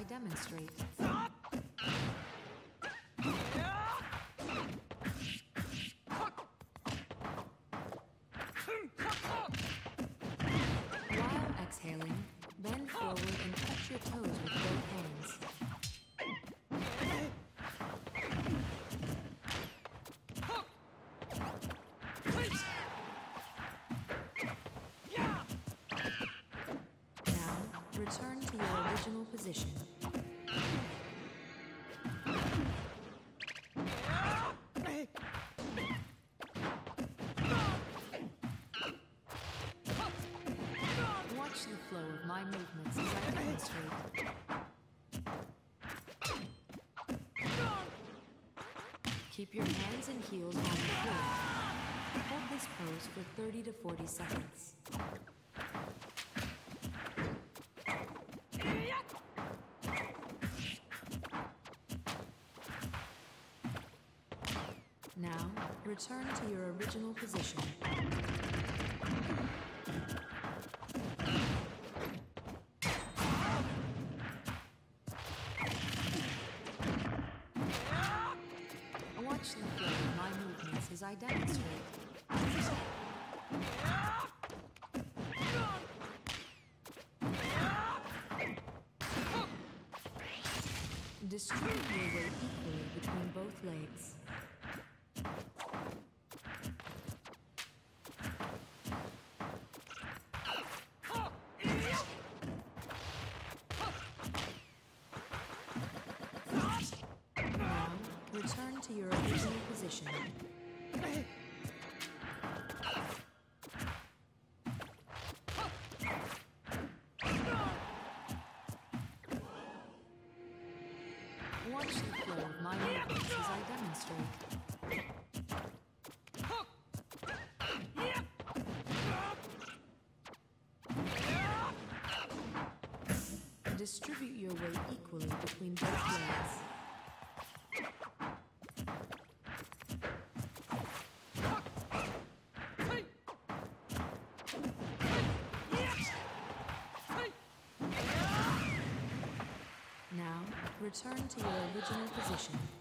I demonstrate. While exhaling, bend forward and touch your toes with both hands. Now, return to your position. Watch the flow of my movements as I demonstrate. Keep your hands and heels on the floor. Hold this pose for 30 to 40 seconds. Now, return to your original position. Watch the flow of my movements as I demonstrate. Distribute your weight equally between both legs. Now, return to your original position. Watch the flow of my movements as I demonstrate. Distribute your weight equally between both legs. Now, return to your original position.